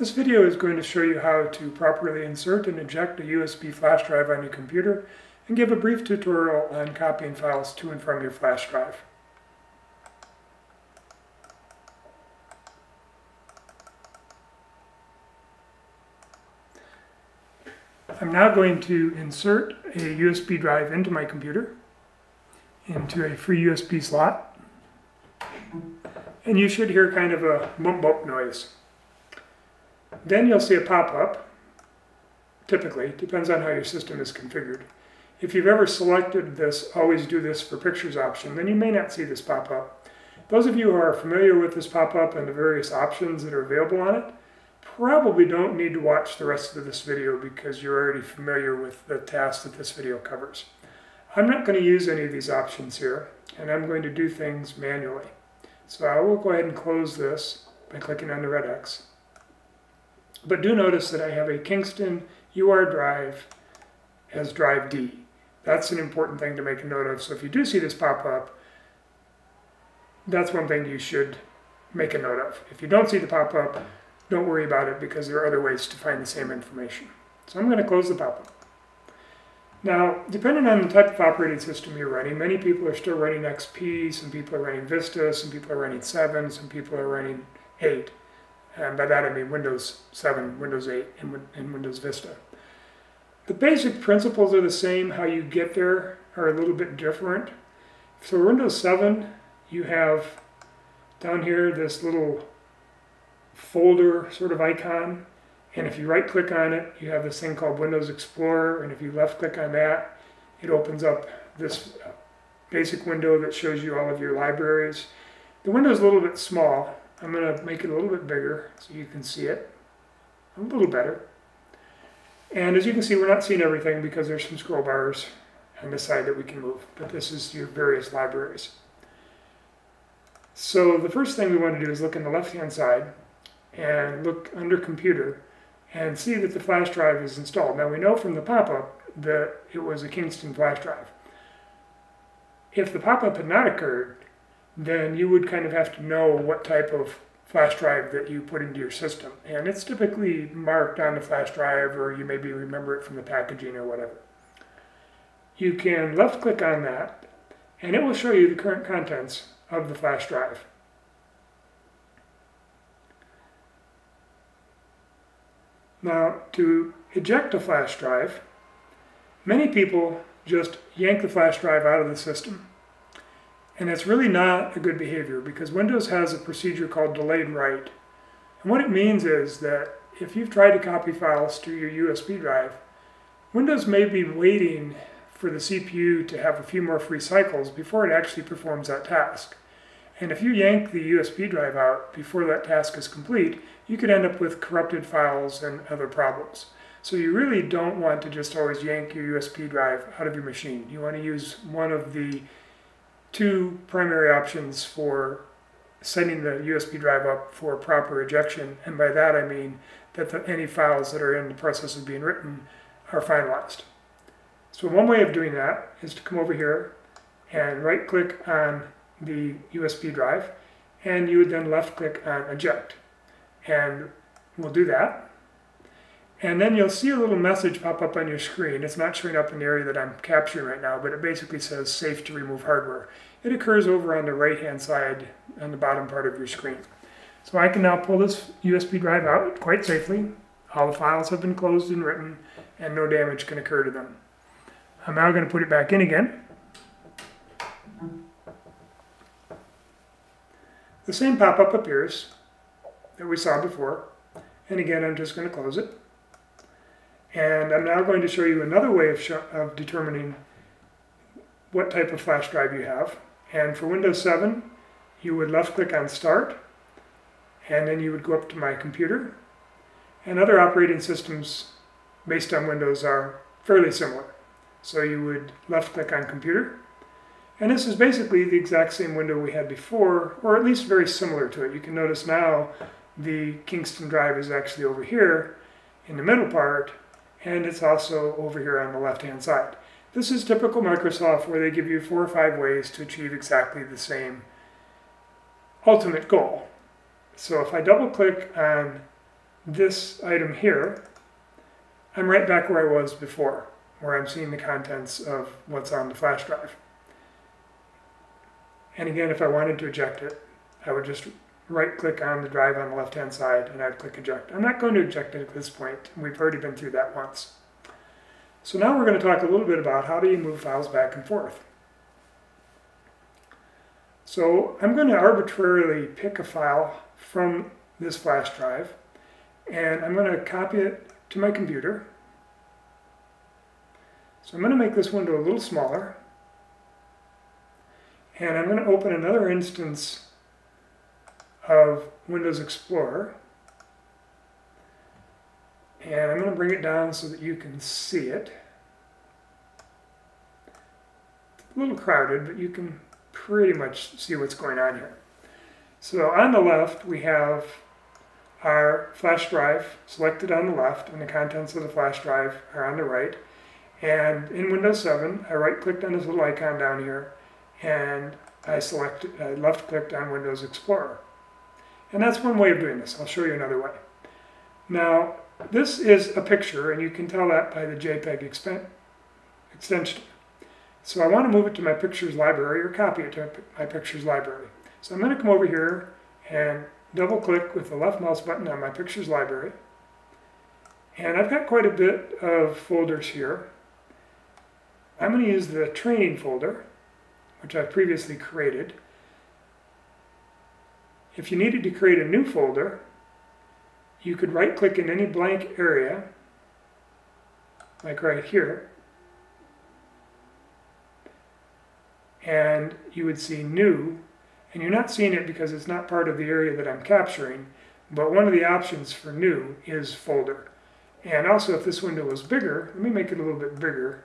This video is going to show you how to properly insert and eject a USB flash drive on your computer and give a brief tutorial on copying files to and from your flash drive. I'm now going to insert a USB drive into my computer, into a free USB slot, and you should hear kind of a bump bump noise. Then you'll see a pop-up, typically, depends on how your system is configured. If you've ever selected this always do this for pictures option, then you may not see this pop up. Those of you who are familiar with this pop-up and the various options that are available on it, probably don't need to watch the rest of this video because you're already familiar with the task that this video covers. I'm not going to use any of these options here, and I'm going to do things manually. So I will go ahead and close this by clicking on the red X. But do notice that I have a Kingston UR drive as drive D. That's an important thing to make a note of. So if you do see this pop up, that's one thing you should make a note of. If you don't see the pop up, don't worry about it because there are other ways to find the same information. So I'm going to close the pop up. Now, depending on the type of operating system you're running, many people are still running XP, some people are running Vista, some people are running 7, some people are running 8. And by that I mean Windows 7, Windows 8, and, and Windows Vista. The basic principles are the same. How you get there are a little bit different. So Windows 7, you have down here this little folder sort of icon. And if you right click on it, you have this thing called Windows Explorer. And if you left click on that, it opens up this basic window that shows you all of your libraries. The window is a little bit small, I'm going to make it a little bit bigger so you can see it a little better. And as you can see, we're not seeing everything because there's some scroll bars on the side that we can move, but this is your various libraries. So the first thing we want to do is look in the left-hand side and look under computer and see that the flash drive is installed. Now we know from the pop-up that it was a Kingston flash drive. If the pop-up had not occurred, then you would kind of have to know what type of flash drive that you put into your system. And it's typically marked on the flash drive or you maybe remember it from the packaging or whatever. You can left click on that and it will show you the current contents of the flash drive. Now to eject a flash drive, many people just yank the flash drive out of the system and it's really not a good behavior because Windows has a procedure called delayed write. And what it means is that if you've tried to copy files to your USB drive, Windows may be waiting for the CPU to have a few more free cycles before it actually performs that task. And if you yank the USB drive out before that task is complete, you could end up with corrupted files and other problems. So you really don't want to just always yank your USB drive out of your machine. You want to use one of the two primary options for setting the USB drive up for proper ejection. And by that I mean that the, any files that are in the process of being written are finalized. So one way of doing that is to come over here and right click on the USB drive and you would then left click on eject. And we'll do that. And then you'll see a little message pop up on your screen. It's not showing up in the area that I'm capturing right now, but it basically says safe to remove hardware. It occurs over on the right-hand side on the bottom part of your screen. So I can now pull this USB drive out quite safely. All the files have been closed and written, and no damage can occur to them. I'm now going to put it back in again. The same pop-up appears that we saw before. And again, I'm just going to close it. And I'm now going to show you another way of, of determining what type of flash drive you have. And for Windows 7, you would left click on Start, and then you would go up to My Computer. And other operating systems based on Windows are fairly similar. So you would left click on Computer. And this is basically the exact same window we had before, or at least very similar to it. You can notice now the Kingston drive is actually over here in the middle part, and it's also over here on the left-hand side. This is typical Microsoft where they give you four or five ways to achieve exactly the same ultimate goal. So if I double click on this item here, I'm right back where I was before, where I'm seeing the contents of what's on the flash drive. And again, if I wanted to eject it, I would just right click on the drive on the left hand side and I'd click eject. I'm not going to eject it at this point. We've already been through that once. So now we're going to talk a little bit about how do you move files back and forth. So I'm going to arbitrarily pick a file from this flash drive and I'm going to copy it to my computer. So I'm going to make this window a little smaller and I'm going to open another instance of Windows Explorer. And I'm going to bring it down so that you can see it. It's a little crowded, but you can pretty much see what's going on here. So on the left, we have our flash drive selected on the left, and the contents of the flash drive are on the right. And in Windows 7, I right-clicked on this little icon down here, and I selected, I left clicked on Windows Explorer. And that's one way of doing this. I'll show you another way. Now, this is a picture, and you can tell that by the JPEG extension. So I want to move it to my pictures library or copy it to my pictures library. So I'm going to come over here and double click with the left mouse button on my pictures library. And I've got quite a bit of folders here. I'm going to use the training folder which I've previously created. If you needed to create a new folder, you could right click in any blank area, like right here, and you would see new, and you're not seeing it because it's not part of the area that I'm capturing, but one of the options for new is folder. And also if this window was bigger, let me make it a little bit bigger,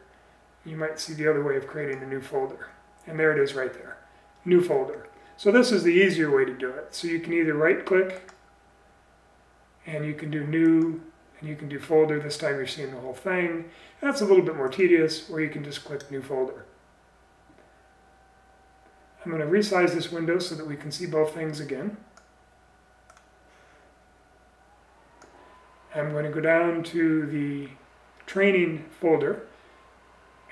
you might see the other way of creating a new folder. And there it is right there, new folder. So this is the easier way to do it. So you can either right click and you can do new and you can do folder. This time you're seeing the whole thing. That's a little bit more tedious or you can just click new folder. I'm going to resize this window so that we can see both things again. I'm going to go down to the training folder.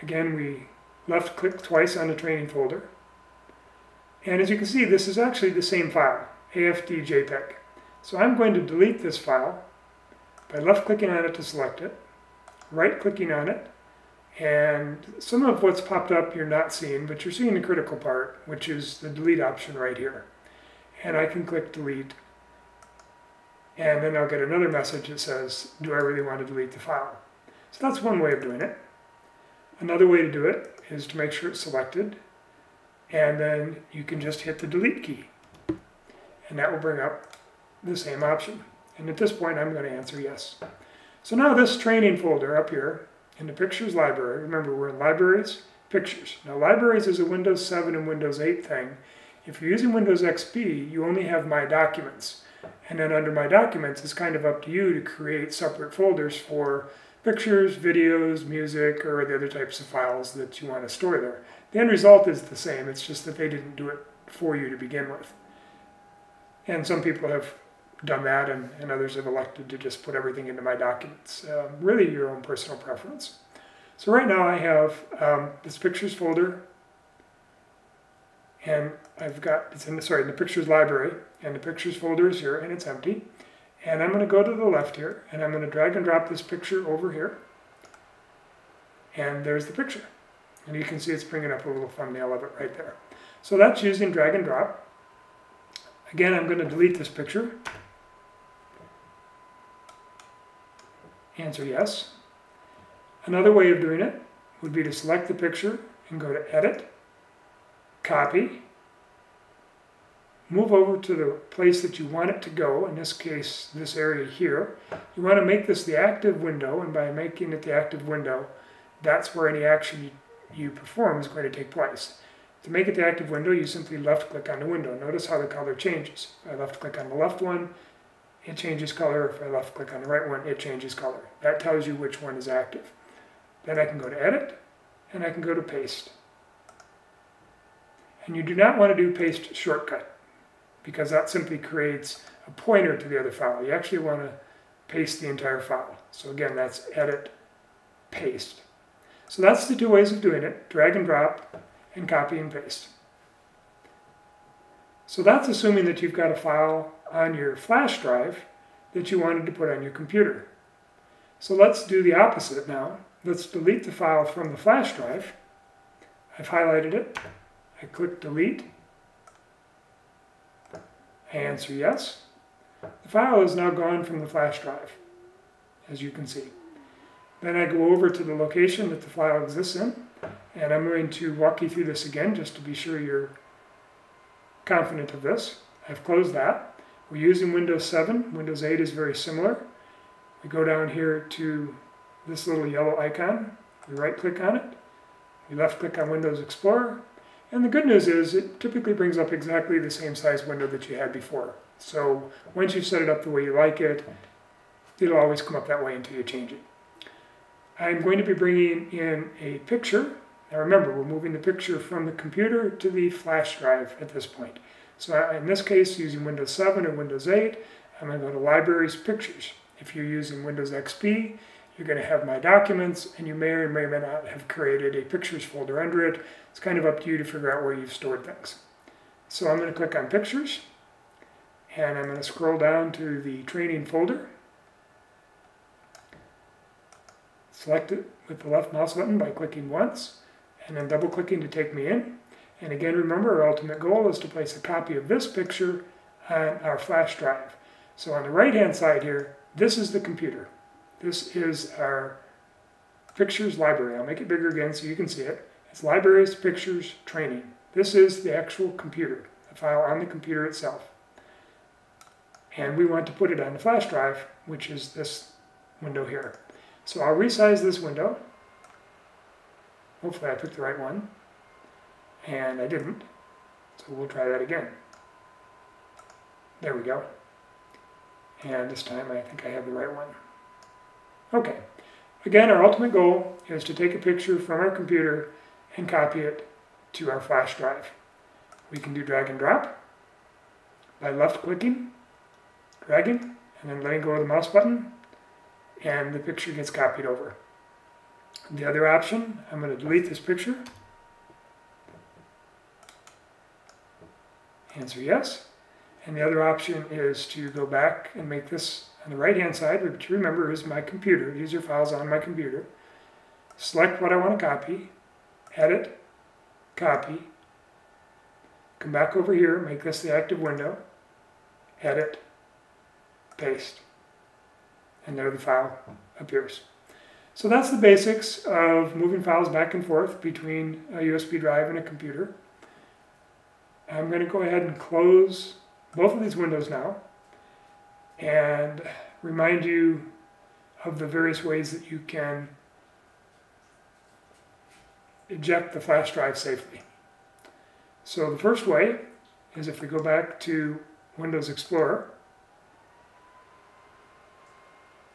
Again, we left click twice on the training folder. And as you can see, this is actually the same file, AFD JPEG. So I'm going to delete this file by left clicking on it to select it, right clicking on it, and some of what's popped up you're not seeing, but you're seeing the critical part, which is the delete option right here. And I can click delete, and then I'll get another message that says, do I really want to delete the file? So that's one way of doing it. Another way to do it is to make sure it's selected and then you can just hit the delete key and that will bring up the same option. And at this point I'm going to answer yes. So now this training folder up here in the pictures library, remember we're in libraries, pictures. Now libraries is a Windows 7 and Windows 8 thing. If you're using Windows XP, you only have My Documents. And then under My Documents, it's kind of up to you to create separate folders for pictures, videos, music, or the other types of files that you want to store there. The end result is the same, it's just that they didn't do it for you to begin with. And some people have done that, and, and others have elected to just put everything into my documents. Um, really your own personal preference. So right now I have um, this pictures folder, and I've got, it's in the, sorry, in the pictures library, and the pictures folder is here, and it's empty. And I'm going to go to the left here, and I'm going to drag and drop this picture over here. And there's the picture. And you can see it's bringing up a little thumbnail of it right there. So that's using drag and drop. Again, I'm going to delete this picture. Answer yes. Another way of doing it would be to select the picture and go to Edit, Copy, move over to the place that you want it to go, in this case, this area here. You want to make this the active window, and by making it the active window, that's where any action you perform is going to take place. To make it the active window, you simply left click on the window. Notice how the color changes. If I left click on the left one, it changes color. If I left click on the right one, it changes color. That tells you which one is active. Then I can go to edit, and I can go to paste. And you do not want to do paste shortcut because that simply creates a pointer to the other file. You actually want to paste the entire file. So again, that's edit, paste. So that's the two ways of doing it, drag and drop and copy and paste. So that's assuming that you've got a file on your flash drive that you wanted to put on your computer. So let's do the opposite now. Let's delete the file from the flash drive. I've highlighted it. I click delete. I answer yes. The file is now gone from the flash drive, as you can see. Then I go over to the location that the file exists in, and I'm going to walk you through this again just to be sure you're confident of this. I've closed that. We're using Windows 7. Windows 8 is very similar. We go down here to this little yellow icon. We right click on it. We left click on Windows Explorer. And the good news is it typically brings up exactly the same size window that you had before. So once you've set it up the way you like it, it'll always come up that way until you change it. I'm going to be bringing in a picture. Now remember, we're moving the picture from the computer to the flash drive at this point. So uh, in this case, using Windows 7 or Windows 8, I'm going to go to Libraries, Pictures. If you're using Windows XP, you're going to have My Documents, and you may or may not have created a Pictures folder under it. It's kind of up to you to figure out where you've stored things. So I'm going to click on Pictures, and I'm going to scroll down to the Training folder. Select it with the left mouse button by clicking once, and then double clicking to take me in. And again, remember our ultimate goal is to place a copy of this picture on our flash drive. So on the right hand side here, this is the computer. This is our pictures library. I'll make it bigger again so you can see it. It's libraries, pictures, training. This is the actual computer, the file on the computer itself. And we want to put it on the flash drive, which is this window here. So I'll resize this window. Hopefully I picked the right one. And I didn't. So we'll try that again. There we go. And this time I think I have the right one. Okay. Again, our ultimate goal is to take a picture from our computer and copy it to our flash drive. We can do drag and drop by left clicking, dragging, and then letting go of the mouse button, and the picture gets copied over. The other option, I'm going to delete this picture. Answer yes. And the other option is to go back and make this on the right hand side, which remember is my computer. Are files on my computer. Select what I want to copy, edit, copy, come back over here, make this the active window, edit, paste, and there the file appears. So that's the basics of moving files back and forth between a USB drive and a computer. I'm going to go ahead and close both of these windows now and remind you of the various ways that you can eject the flash drive safely. So the first way is if we go back to Windows Explorer,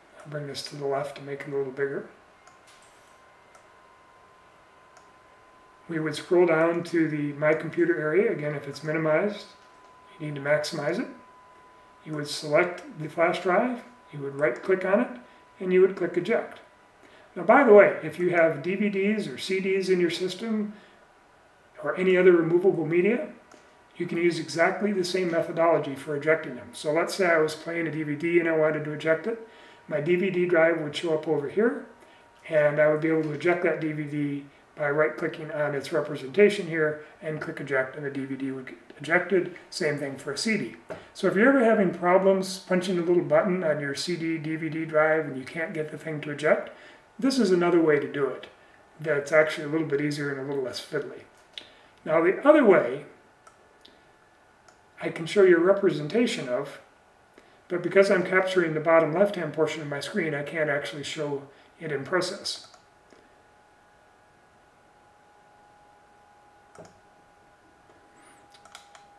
I'll bring this to the left to make it a little bigger. We would scroll down to the My Computer area. Again, if it's minimized, you need to maximize it. You would select the flash drive, you would right click on it, and you would click eject. Now, by the way, if you have DVDs or CDs in your system, or any other removable media, you can use exactly the same methodology for ejecting them. So let's say I was playing a DVD and I wanted to eject it. My DVD drive would show up over here, and I would be able to eject that DVD by right-clicking on its representation here and click eject and the DVD would get ejected. Same thing for a CD. So if you're ever having problems punching a little button on your CD, DVD drive and you can't get the thing to eject, this is another way to do it that's actually a little bit easier and a little less fiddly. Now the other way I can show you a representation of, but because I'm capturing the bottom left-hand portion of my screen, I can't actually show it in process.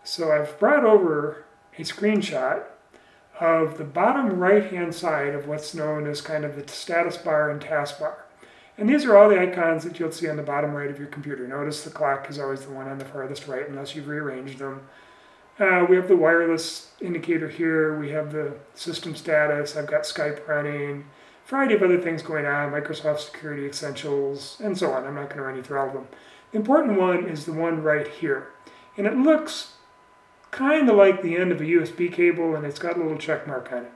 So I've brought over a screenshot of the bottom right-hand side of what's known as kind of the status bar and taskbar. And these are all the icons that you'll see on the bottom right of your computer. Notice the clock is always the one on the farthest right unless you've rearranged them. Uh, we have the wireless indicator here. We have the system status. I've got Skype running. Variety of other things going on, Microsoft Security Essentials, and so on. I'm not going to run you through all of them. The important one is the one right here. And it looks kind of like the end of a USB cable, and it's got a little check mark on it.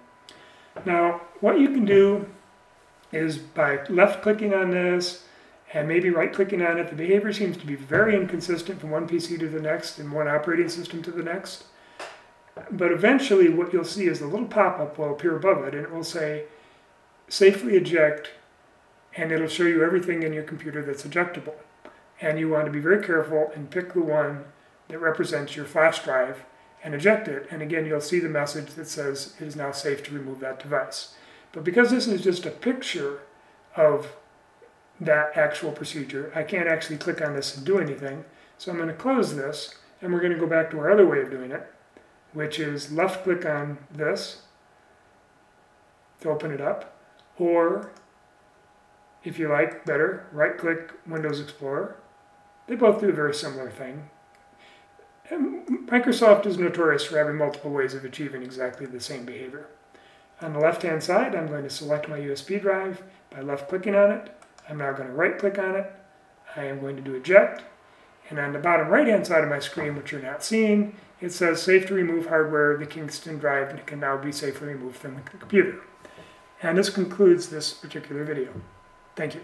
Now, what you can do is by left-clicking on this, and maybe right-clicking on it, the behavior seems to be very inconsistent from one PC to the next and one operating system to the next. But eventually what you'll see is a little pop-up will appear above it and it will say, safely eject, and it'll show you everything in your computer that's ejectable. And you want to be very careful and pick the one that represents your flash drive and eject it. And again, you'll see the message that says it is now safe to remove that device. But because this is just a picture of that actual procedure. I can't actually click on this and do anything. So I'm going to close this and we're going to go back to our other way of doing it, which is left click on this to open it up, or if you like better, right click Windows Explorer. They both do a very similar thing. And Microsoft is notorious for having multiple ways of achieving exactly the same behavior. On the left hand side, I'm going to select my USB drive by left clicking on it I'm now going to right click on it. I am going to do eject. And on the bottom right hand side of my screen, which you're not seeing, it says safe to remove hardware. The Kingston drive and it can now be safely removed from the computer. And this concludes this particular video. Thank you.